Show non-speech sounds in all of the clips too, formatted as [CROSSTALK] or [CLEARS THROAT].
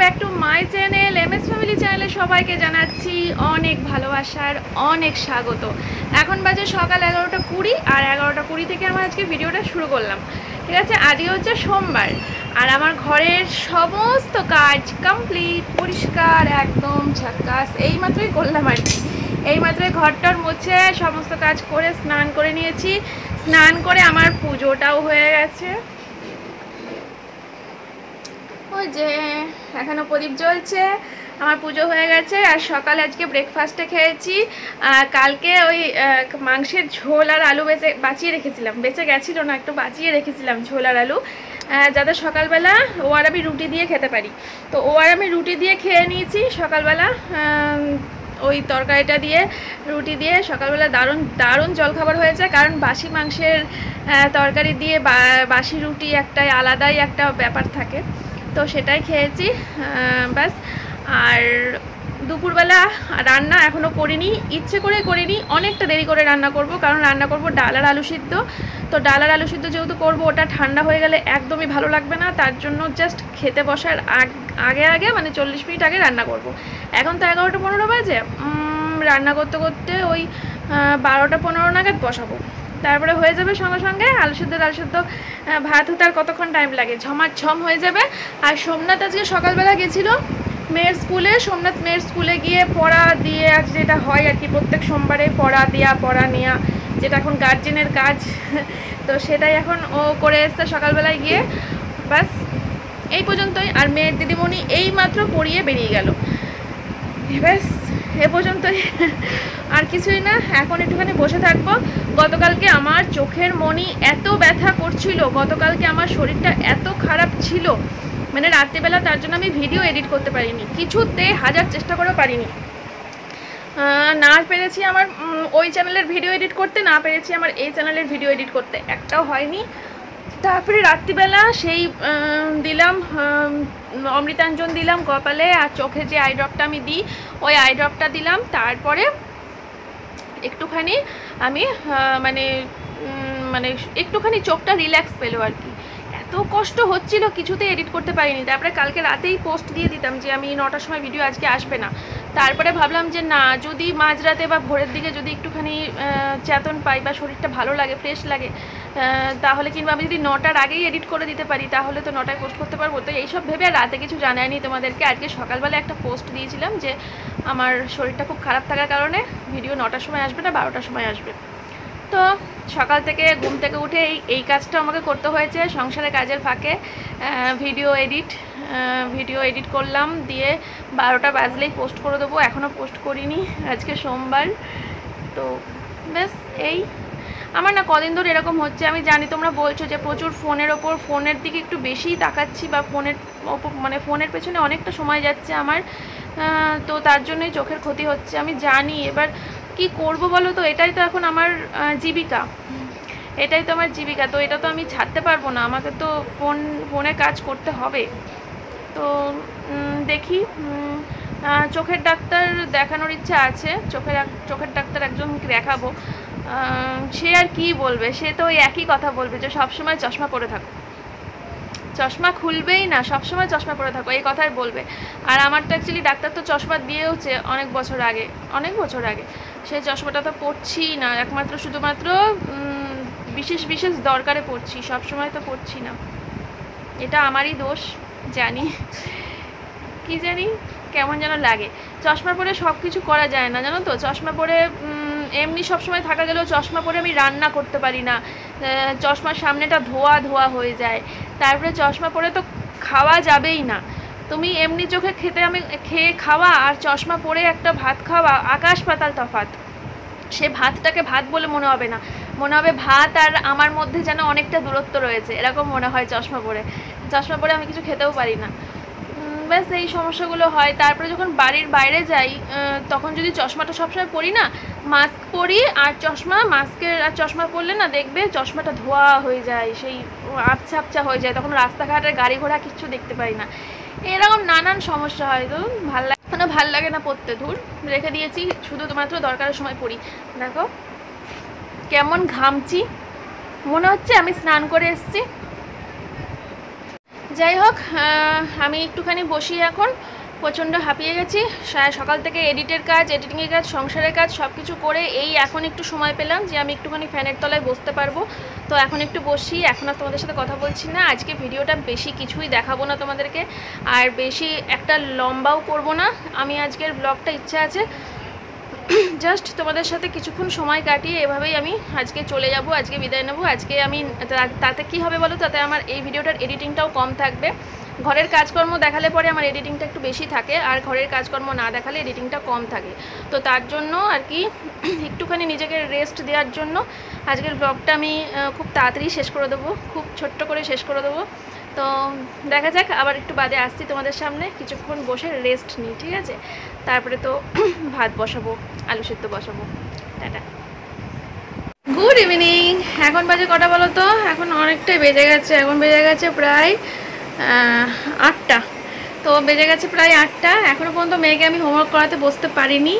Back to my channel, M S family চ্যানেলে সবাইকে জানাচ্ছি অনেক ভালোবাসার, অনেক স্বাগত। এখন বাজে সকাল এগারোটা কুড়ি আর এগারোটা কুড়ি থেকে আমার আজকে ভিডিওটা শুরু করলাম। ঠিক আছে? আজকে হচ্ছে সোমবার আর আমার ঘরের সমস্ত কাজ কমপ্লিট পরিষ্কার, একদম ঝাক্কাস। এই মাত্রই করলাম আর কি। এই মাত্রই ঘরটার মুছে সমস্ত কাজ করে স্নান করে নিয়েছি। স্নান করে আমার পুজোটাও হয়ে গেছে। যে এখনও প্রদীপ জ্বলছে, আমার পুজো হয়ে গেছে, আর সকালে আজকে ব্রেকফাস্টে খেয়েছি, আর কালকে ওই মাংসের ঝোল আর আলু বেঁচে, বাঁচিয়ে রেখেছিলাম, বেঁচে গেছিল না, একটু বাঁচিয়ে রেখেছিলাম ঝোল আর আলু যাতে সকালবেলা ও আর আমি রুটি দিয়ে খেতে পারি। তো ও আর আমি রুটি দিয়ে খেয়ে নিয়েছি, সকালবেলা ওই তরকারিটা দিয়ে, রুটি দিয়ে, সকালবেলা দারুণ দারুণ জলখাবার হয়েছে, কারণ বাসি মাংসের তরকারি দিয়ে বাসি রুটি একটাই আলাদাই একটা ব্যাপার থাকে। তো সেটাই খেয়েছি ব্যাস। আর দুপুরবেলা রান্না এখনও করিনি, ইচ্ছে করে করিনি, অনেকটা দেরি করে রান্না করব, কারণ রান্না করব ডাল আর আলু সিদ্ধ। তো ডাল আর আলু সিদ্ধ যেহেতু করব, ওটা ঠান্ডা হয়ে গেলে একদমই ভালো লাগবে না, তার জন্য জাস্ট খেতে বসার আগ- আগে আগে মানে চল্লিশ মিনিট আগে রান্না করব। এখন তো এগারোটা পনেরো বাজে রান্না করতে করতে ওই বারোটা পনেরো নাগাদ বসাবো। তারপরে হয়ে যাবে সঙ্গে সঙ্গে আলু সিদ্ধ আলু সিদ্ধ ভাত হতে আর কতক্ষণ টাইম লাগে? ঝমার ঝম হয়ে যাবে। আর সোমনাথ আজকে সকালবেলা গেছিল মেয়ের স্কুলে সোমনাথ মেয়ের স্কুলে গিয়ে পড়া দিয়ে আজ যেটা হয় আর কি, প্রত্যেক সোমবারে পড়া দেওয়া পড়া নেওয়া যেটা এখন গার্জেনের কাজ। [LAUGHS] তো সেটাই এখন ও করে এসছে সকালবেলায় গিয়ে। ব্যাস, এই পর্যন্তই। আর মেয়ের দিদিমণি এই মাত্র পড়িয়ে বেরিয়ে গেল। ব্যাস, এ পর্যন্তই। [LAUGHS] আর কিছুই না, এখন একটুখানি বসে থাকব। গতকালকে আমার চোখের মনি এত ব্যথা করছিল, গতকালকে আমার শরীরটা এত খারাপ ছিল মানে রাত্রিবেলা তার জন্য আমি ভিডিও এডিট করতে পারিনি, কিছুতে হাজার চেষ্টা করেও পারিনি। না পেরেছি আমার ওই চ্যানেলের ভিডিও এডিট করতে, না পেরেছি আমার এই চ্যানেলের ভিডিও এডিট করতে, একটাও হয়নি। তারপরে রাত্রিবেলা সেই দিলাম অমৃতাঞ্জন দিলাম কপালে, আর চোখে যে আই ড্রপটা আমি দিই, ওই আই ড্রপটা দিলাম, তারপরে একটুখানি আমি মানে মানে একটুখানি চোখটা রিল্যাক্স পেল আর কি। এত কষ্ট হচ্ছিল কিছুতে এডিট করতে পারিনি। তারপরে কালকে রাতেই পোস্ট দিয়ে দিতাম যে, আমি নটার সময় ভিডিও আজকে আসবে না। তারপরে ভাবলাম যে না, যদি মাঝরাতে বা ভোরের দিকে যদি একটুখানি চেতন পাই বা শরীরটা ভালো লাগে ফ্রেশ লাগে তাহলে কিংবা আমি যদি নটার আগেই এডিট করে দিতে পারি, তাহলে তো নটায় পোস্ট করতে পারব। তো এইসব ভেবে আর রাতে কিছু জানায়নি তোমাদেরকে। আজকে সকালবেলা একটা পোস্ট দিয়েছিলাম যে, আমার শরীরটা খুব খারাপ থাকার কারণে ভিডিও নটার সময় আসবে না, বারোটার সময় আসবে। তো সকাল থেকে ঘুম থেকে উঠে এই এই কাজটা আমাকে করতে হয়েছে। সংসারের কাজের ফাঁকে ভিডিও এডিট ভিডিও এডিট করলাম, দিয়ে বারোটা বাজলেই পোস্ট করে দেবো। এখনও পোস্ট করিনি, আজকে সোমবার। তো ব্যাস, এই। আমার না কদিন ধরে এরকম হচ্ছে, আমি জানি তোমরা বলছো যে প্রচুর ফোনের ওপর, ফোনের দিকে একটু বেশিই তাকাচ্ছি বা ফোনের ওপর মানে ফোনের পেছনে অনেকটা সময় যাচ্ছে আমার। তো তার জন্যই চোখের ক্ষতি হচ্ছে, আমি জানি। এবার কি করব বলো তো? এটাই তো এখন আমার জীবিকা। এটাই তো আমার জীবিকা। তো এটা তো আমি ছাড়তে পারব না। আমাকে তো ফোন, ফোনে কাজ করতে হবে। তো দেখি চোখের ডাক্তার দেখানোর ইচ্ছা আছে। চোখের চোখের ডাক্তার একজন দেখাবো। সে আর কি বলবে? সে তো ওই একই কথা বলবে যে, সবসময় চশমা পরে থাকো। চশমা খুলবেই না, সবসময় চশমা পরে থাকো, এই কথাই বলবে। আর আমার তো অ্যাকচুয়ালি ডাক্তার তো চশমা দিয়েওছে অনেক বছর আগে, অনেক বছর আগে। সেই চশমাটা তো পড়ছি না, একমাত্র শুধুমাত্র বিশেষ বিশেষ দরকারে পড়ছি সব সময় তো পড়ছি না। এটা আমারই দোষ। জানি। কি জানি? কেমন যেন লাগে। চশমা পরে সব কিছু করা যায় না, জানো তো? চশমা পরে এমনি সবসময় থাকা গেলেও চশমা পরে আমি রান্না করতে পারি না। চশমার সামনেটা ধোয়া ধোয়া হয়ে যায়। তারপরে চশমা পরে তো খাওয়া যাবেই না। তুমি এমনি চোখে খেতে আমি, খেয়ে খাওয়া আর চশমা পরে একটা ভাত খাওয়া আকাশ পাতাল তফাৎ। সে ভাতটাকে ভাত বলে মনে হবে না। মনে হবে ভাত আর আমার মধ্যে যেন অনেকটা দূরত্ব রয়েছে। এরকম মনে হয় চশমা পরে। চশমা পরে আমি কিছু খেতেও পারি না। ব্যাস এই সমস্যাগুলো হয়। তারপরে যখন বাড়ির বাইরে যাই তখন যদি চশমাটা সবসময় পরি না মাস্ক পরি আর চশমা মাস্কের আর চশমা পরলে না দেখবে চশমাটা ধোয়া হয়ে যায়। সেই আবছা আবছা হয়ে যায়। তখন রাস্তাঘাটের গাড়ি ঘোড়া কিচ্ছু দেখতে পাই না। এরকম নানান সমস্যা হয়, তো ভালো লাগে মানে ভালো লাগে না পড়তে, ধুর। রেখে দিয়েছি, শুধু তোমার দরকারের সময় পড়ি। দেখো, কেমন ঘামছি। মনে হচ্ছে আমি স্নান করে এসছি। যাই হোক আমি একটুখানি বসি এখন। প্রচণ্ড হাঁপিয়ে গেছি। সকাল থেকে এডিটের কাজ এডিটিংয়ের কাজ, সংসারের কাজ সব কিছু করে এই এখন একটু সময় পেলাম যে আমি একটুখানি ফ্যানের তলায় বসতে পারব। তো এখন একটু বসি, এখন আর তোমাদের সাথে কথা বলছি না। আজকে ভিডিওটা বেশি কিছুই দেখাবো না তোমাদেরকে। আর বেশি একটা লম্বাও করব না। আমি আজকের ব্লগটা ইচ্ছা আছে [CLEARS THROAT] জাস্ট তোমাদের সাথে কিছুক্ষণ সময় কাটিয়ে এভাবেই আমি আজকে চলে যাব, আজকে বিদায় নেব। আজকে আমি তাতে কি হবে বলো? তাতে আমার এই ভিডিওটার এডিটিংটাও কম থাকবে। ঘরের কাজকর্ম দেখালে পরে আমার এডিটিংটা একটু বেশি থাকে, আর ঘরের কাজকর্ম না দেখালে এডিটিংটা কম থাকে। তো তার জন্য আর কি, [CLEARS THROAT] একটুখানি নিজেকে রেস্ট দেওয়ার জন্য আজকের ব্লগটা আমি খুব তাড়াতাড়ি শেষ করে দেবো, খুব ছোট্ট করে শেষ করে দেবো। তো দেখা যাক, আবার একটু বাদে আসছি তোমাদের সামনে, কিছুক্ষণ বসে রেস্ট নিই, ঠিক আছে? তারপরে তো [CLEARS THROAT] ভাত বসাবো, আলু সেদ্ধ বসাবো। টাটা। গুড ইভিনিং এখন বাজে কটা বলো তো? এখন অনেকটাই বেজে গেছে, এখন বেজে গেছে প্রায় আটটা। তো বেজে গেছে প্রায় আটটা। এখনও পর্যন্ত মেয়েকে আমি হোমওয়ার্ক করাতে বসতে পারিনি।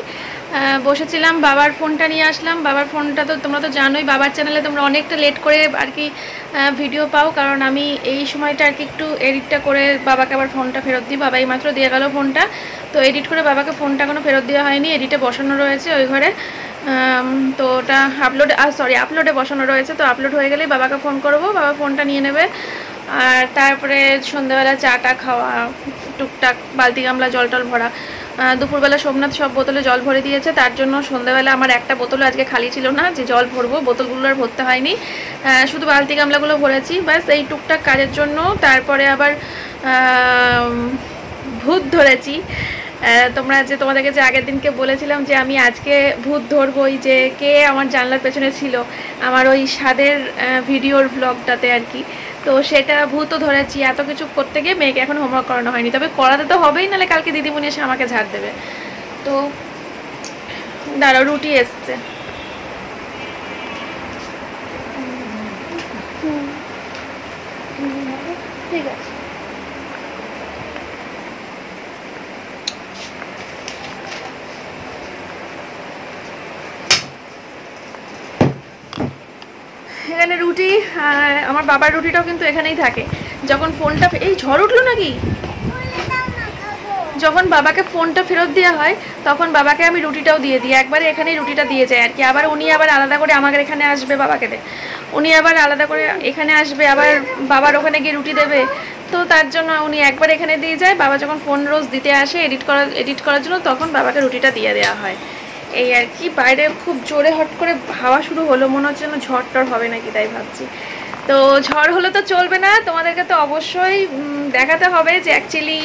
বসেছিলাম, বাবার ফোনটা নিয়ে আসলাম। বাবার ফোনটা তো তোমরা তো জানোই, বাবার চ্যানেলে তোমরা অনেকটা লেট করে আর কি ভিডিও পাও। কারণ আমি এই সময়টা আর কি একটু এডিটটা করে বাবাকে আবার ফোনটা ফেরত দিই। বাবা এইমাত্র দিয়ে গেল ফোনটা তো এডিট করে বাবাকে ফোনটা এখনও ফেরত দেওয়া হয়নি। এডিটে বসানো রয়েছে ওই ঘরে। তো ওটা আপলোড সরি আপলোডে বসানো রয়েছে। তো আপলোড হয়ে গেলেই বাবাকে ফোন করব। বাবা ফোনটা নিয়ে নেবে। আর তারপরে সন্ধ্যাবেলা চাটা খাওয়া, টুকটাক বালতি গামলা, জল টল ভরা। দুপুরবেলা সোমনাথ সব বোতলে জল ভরে দিয়েছে, তার জন্য সন্ধ্যাবেলা আমার একটা বোতলও আজকে খালি ছিল না, যে জল ভরবো, বোতলগুলো আর ভরতে হয়নি। শুধু বালতি গামলাগুলো ভরেছি, ব্যাস এই টুকটাক কাজের জন্য। তারপরে আবার ভূত ধরেছি। তোমরা যে তোমাদেরকে যে আগের দিনকে বলেছিলাম যে আমি আজকে ভূত ধরবই, যে কে আমার জানলার পেছনে ছিল, আমার ওই স্বাদের ভিডিওর ব্লগটাতে আর কি। তো সেটা ভূতও ধরেছি এত কিছু করতে গিয়ে মেয়েকে এখন হোমওয়ার্ক করানো হয়নি তবে করাতে তো হবেই নাহলে কালকে দিদিমণি এসে আমাকে ঝাড় দেবে তো দাঁড়াও রুটি এসছে ঠিক আছে এখানে রুটি আর আমার বাবার রুটিটাও কিন্তু এখানেই থাকে। যখন ফোনটা এই ঝড় উঠল নাকি? যখন বাবাকে ফোনটা ফেরত দেওয়া হয়, তখন বাবাকে আমি রুটিটাও দিয়ে দিই। একবারে এখানেই রুটিটা দিয়ে যায় আর কি। আবার উনি আবার আলাদা করে আমাদের এখানে আসবে বাবাকে দে উনি আবার আলাদা করে এখানে আসবে, আবার বাবার ওখানে গিয়ে রুটি দেবে। তো তার জন্য উনি একবার এখানে দিয়ে যায়। বাবা যখন ফোন রোজ দিতে আসে, এডিট করা এডিট করার জন্য, তখন বাবাকে রুটিটা দিয়ে দেওয়া হয়। এই আর কি, বাইরে খুব জোরে হট করে হাওয়া শুরু হলো, মনে হচ্ছে যেন ঝড় টর হবে নাকি তাই ভাবছি। তো ঝড় হলে তো চলবে না, তোমাদেরকে তো অবশ্যই দেখাতে হবে যে অ্যাকচুয়ালি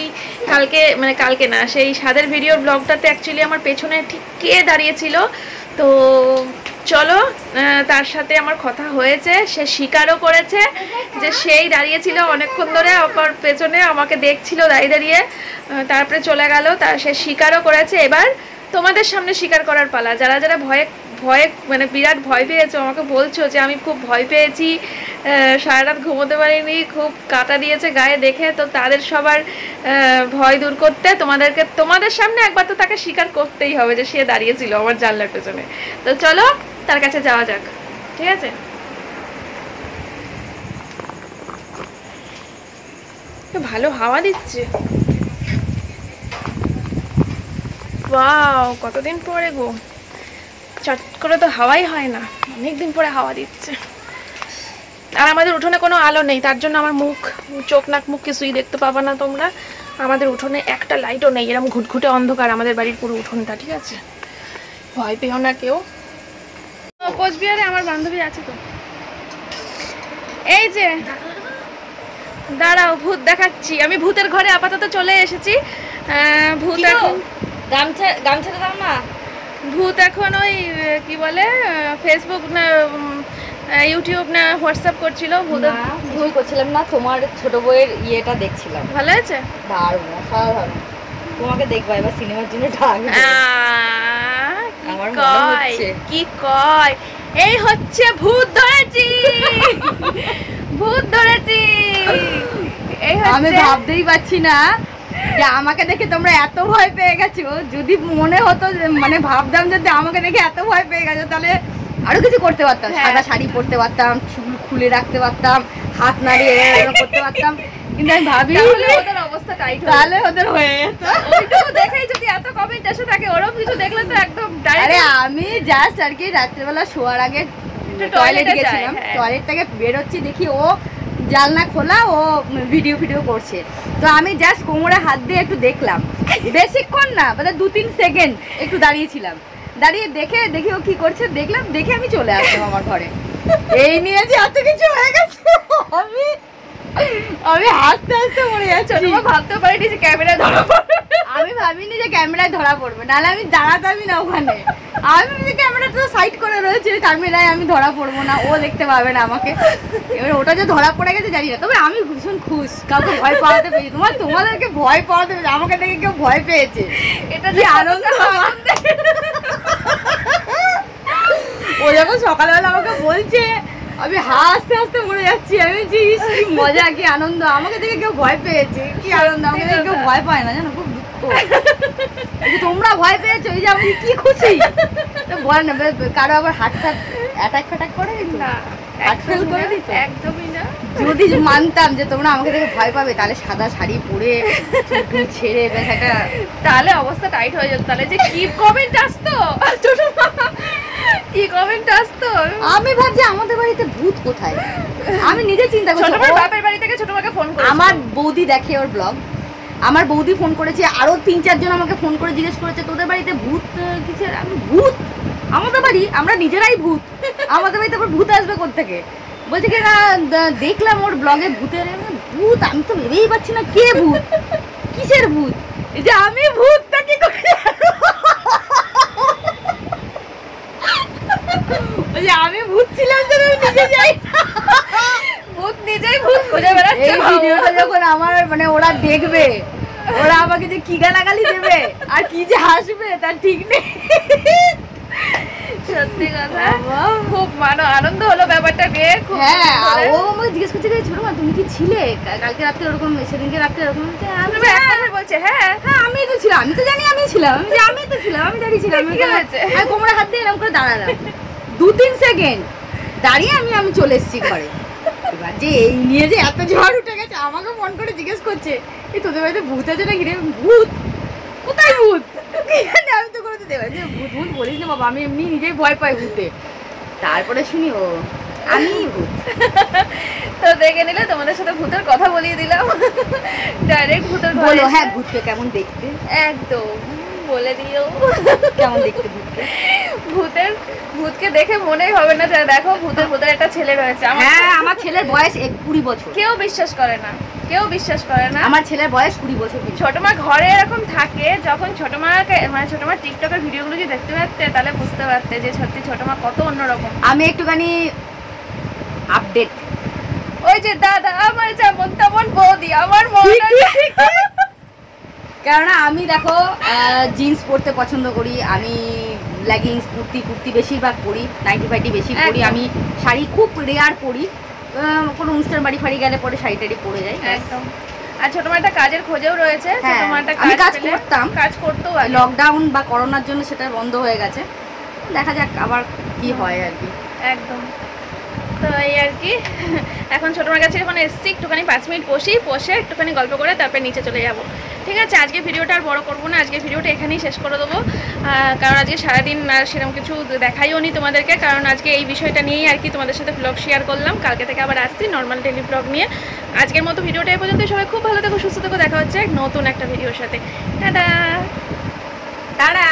কালকে মানে কালকে না, সেই স্বাদের ভিডিওর ব্লগটাতে অ্যাকচুয়ালি আমার পেছনে ঠিক কে দাঁড়িয়েছিল। তো চলো তার সাথে আমার কথা হয়েছে, সে স্বীকারও করেছে যে সেই দাঁড়িয়েছিল অনেকক্ষণ ধরে আমার পেছনে আমাকে দেখছিল দাঁড়িয়ে দাঁড়িয়ে তারপরে চলে গেল তার সে স্বীকারও করেছে। এবার তোমাদের সামনে স্বীকার করার পালা। যারা যারা ভয়ে ভয়ে মানে বিরাট ভয় পেয়েছ, আমাকে বলছো যে আমি খুব ভয় পেয়েছি সারা রাত ঘুমোতে পারিনি, খুব কাটা দিয়েছে গায়ে দেখে, তো তাদের সবার ভয় দূর করতে তোমাদেরকে, তোমাদের সামনে একবার তো তাকে স্বীকার করতেই হবে যে সে দাঁড়িয়েছিল আমার জানলার পেছনে। তো চলো, তার কাছে যাওয়া যাক। ঠিক আছে? ভালো হাওয়া দিচ্ছে। ওয়াও কতদিন পরে গো? চট করে তো হাওয়াই হয় না অনেক দিন পরে হাওয়া দিচ্ছে। আর আমাদের উঠোনে কোনো আলো নেই তার জন্য আমার মুখ চোখ নাক মুখ কিছুই দেখতে পাবো না তোমরা। আমাদের উঠোনে একটা লাইটও নেই এরকম ঘুটঘুটে অন্ধকার আমাদের বাড়ির পুরো উঠোনটা ঠিক আছে? ভয় পেও না কেউ। কোচবিহারে আমার বান্ধবী আছে তো। এই যে দাঁড়াও ভূত দেখাচ্ছি। আমি ভূতের ঘরে আপাতত চলে এসেছি। ভূত এখন গামছা গামছাটা দাও না। ভূত এখন ওই কি বলে ফেসবুক না ইউটিউব না হোয়াটসঅ্যাপ করছিল ভূত ভুল করছিলাম না তোমার ছোট বইয়ের ইয়েটা দেখছিলাম। ভালো আছে দারুণ অসাধারণ। তোমাকে দেখব এবার সিনেমার জন্য ডাকবে আহ, কি আমার মনে হচ্ছে। কি কয় এই হচ্ছে ভূত ধরেছি। ভূত ধরেছি। এই আমি ভাবতেই পারছি না যে আমাকে দেখে তোমরা এত ভয় পেয়ে গেছো। যদি মনে হতো মানে ভাবতাম যদি আমাকে দেখে এত ভয় পেয়ে গেছো তাহলে আরও কিছু করতে পারতাম। হ্যাঁ। সাদা শাড়ি পরতে পারতাম চুল খুলে রাখতে পারতাম হাত নাড়িয়ে করতে পারতাম। কিন্তু আমি ভাবি তাহলে ওদের অবস্থা টাইট তাহলে ওদের হয়ে যেত। দেখেই যদি এত কমেন্ট থাকে কিছু দেখলে তো একদম আরে আমি জাস্ট আর কি রাত্রেবেলা শোয়ার আগে টয়লেট গেছিলাম। হ্যাঁ। টয়লেট থেকে বেরোচ্ছি দেখি ও জালনা খোলা ও ভিডিও ভিডিও করছে। তো আমি জাস্ট কোমরে হাত দিয়ে একটু দেখলাম। বেশিক্ষণ না মানে দু তিন সেকেন্ড একটু দাঁড়িয়েছিলাম। দাঁড়িয়ে দেখে দেখি ও কি করছে, দেখলাম, দেখে আমি চলে আসলাম আমার ঘরে। এই নিয়ে যে এত কিছু হয়ে গেছে, আমি আমি হাসতে হাসতে মরে যাচ্ছি মা ভাবতে পারিনি যে ক্যামেরা ধরা [LAUGHS] পড়বে। আমি ভাবিনি যে ক্যামেরায় ধরা পড়বে নাহলে আমি দাঁড়াতামই না ওখানে। আমি ভাবছি ক্যামেরাটা তো সাইড করে রয়েছে ক্যামেরায় আমি ধরা পড়ব না ও দেখতে পাবে না আমাকে। এবার ওটা যে ধরা পড়ে গেছে জানি না। তবে আমি ভীষণ খুশ কাউকে ভয় পাওয়াতে পেয়েছি। তোমার তোমাদেরকে ভয় পাওয়াতে পেয়েছি আমাকে দেখে কেউ ভয় পেয়েছে। এটা যে আনন্দ? ও যখন সকালবেলা আমাকে বলছে আমি হাসতে হাসতে মরে যাচ্ছি। আমি "ইস, কি মজা কি আনন্দ। আমাকে দেখে কেউ ভয় পেয়েছে। কি আনন্দ? আমাকে দেখে কেউ ভয় পায় না জানো খুব দুঃখ। তোমরা ভয় পেয়েছ এই যে আমি কি খুশি? ভয় না কারও আবার হাট ফাট অ্যাটাক ফ্যাটাক করে না একদমই যদি মানতাম যে তোমরা আমাকে দেখে ভয় পাবে তাহলে সাদা শাড়ি পরে চুল ছেড়ে বেশ একটা তাহলে অবস্থা টাইট হয়ে যেত। তাহলে যে কি কমেন্ট আসতো? [LAUGHS] ছোট কি কমেন্ট আসতো? আমি ভাবছি আমাদের বাড়িতে ভূত কোথায়? আমি নিজে চিন্তা করছি ছোট বাপের বাড়ি থেকে ছোট মাকে ফোন করে আমার বৌদি দেখে ওর ব্লগ আমার বৌদি ফোন করেছে আরও তিন চারজন আমাকে ফোন করে জিজ্ঞেস করেছে তোদের বাড়িতে ভূত কিসের? আমি ভূত? আমাদের বাড়ি? আমরা নিজেরাই ভূত। আমাদের বাড়িতে আবার ভূত আসবে থেকে বলছে কি না দেখলাম ওর ব্লগে ভূতের ভূত? আমি তো ভেবেই পাচ্ছি না কে ভূত? কিসের ভূত? এই যে আমি ভূতটা কি করে জানব? বলছে, আমি ভূত ছিলাম যে আমি নিজে যাই। ভূত নিজেই ভূত খুঁজে বেড়াচ্ছে। এই ভিডিওটা যখন আমার মানে ওরা দেখবে ওরা আমাকে যে কি গালাগালি দেবে আর কি যে হাসবে তার ঠিক নেই। সত্যি কথা। খুব মানো আনন্দ হলো ব্যাপারটা নিয়ে হ্যাঁ ও আমাকে জিজ্ঞেস করছে যে, ছোট মা তুমি কি ছিলে? কালকে রাত্রে ওরকম সেদিনকে রাত্রে ওরকম? বলছে, তুমি বলছি, হ্যাঁ, হ্যাঁ হ্যাঁ আমি তো ছিলাম আমি তো জানি আমি ছিলাম। আমি তো ছিলাম আমি দাঁড়িয়ে ছিলাম তো- কোমরে হাত দিয়ে এরকম করে দাঁড়ালাম। দু তিন সেকেন্ড। দাঁড়িয়ে আমি আমি চলে এসেছি ঘরে। এবার যে এই নিয়ে যে এত ঝড় উঠে গেছে আমাকে ফোন করে জিজ্ঞেস করছে এই তোদের বাড়িতে ভূত আছে নাকি রে? ভূত? কোথায় ভূত? আমি তো করে দিতে পারি ভূত ভূত বলিস না বাবা আমি এমনি নিজেই ভয় পাই ভূতে। তারপরে শুনি ও আমি ভূত। তো দেখে নিলে তোমাদের সাথে ভূতের কথা বলিয়ে দিলাম। ডাইরেক্ট ভূতের বলো হ্যাঁ ভূতকে কেমন দেখতে? একদম। বলে দিও। কেমন দেখতে ভূতকে? ভূতের ভূতকে দেখে মনেই হবে না যে দেখো ভূতের ভূতের একটা ছেলে রয়েছে। আমার হ্যাঁ আমার ছেলের বয়স এক কুড়ি বছর। কেউ বিশ্বাস করে না কেউ বিশ্বাস করে না। আমার ছেলের বয়স কুড়ি বছর। ছোট মা ঘরে এরকম থাকে যখন ছোট মাকে মানে ছোট মা টিকটকের ভিডিওগুলো যদি দেখতে পারতে তাহলে বুঝতে পারতে যে সত্যি ছোট মা কত অন্যরকম। আমি একটুখানি আপডেট ওই যে দাদা আমার যেমন তেমন বৌদি আমার মন কেননা আমি দেখো জিন্স পরতে পছন্দ করি আমি লেগিংস কুর্তি কুর্তি বেশিরভাগ পরি নাইটি ফাইটি বেশি পরি আমি শাড়ি খুব রেয়ার পরি। কোনো অনুষ্ঠান বাড়ি ফাড়ি গেলে পরে শাড়ি টাড়ি পরে যাই একদম। আর ছোট একটা কাজের খোঁজেও রয়েছে ছোট হ্যাঁ, একটা আমি কাজ করতাম। কাজ করতেও আগে লকডাউন বা করোনার জন্য সেটা বন্ধ হয়ে গেছে। দেখা যাক আবার কি হয় আর কি। একদম। তো এই আর কি। এখন ছোট মার কাছে যখন এসছি একটুখানি পাঁচ মিনিট বসি বসে একটুখানি গল্প করে তারপরে নিচে চলে যাব। ঠিক আছে আজকে ভিডিওটা আর বড় করব না আজকে ভিডিওটা এখানেই শেষ করে দেবো। কারণ আজকে সারাদিন আর সেরকম কিছু দেখাইও নি তোমাদেরকে কারণ আজকে এই বিষয়টা নিয়েই আর কি তোমাদের সাথে ব্লগ শেয়ার করলাম। কালকে থেকে আবার আসছি নর্মাল ডেলি ব্লগ নিয়ে। আজকের মতো ভিডিওটা এই পর্যন্ত সবাই খুব ভালো থেকো সুস্থ থেকো দেখা হচ্ছে নতুন একটা ভিডিওর সাথে। টাটা! তারা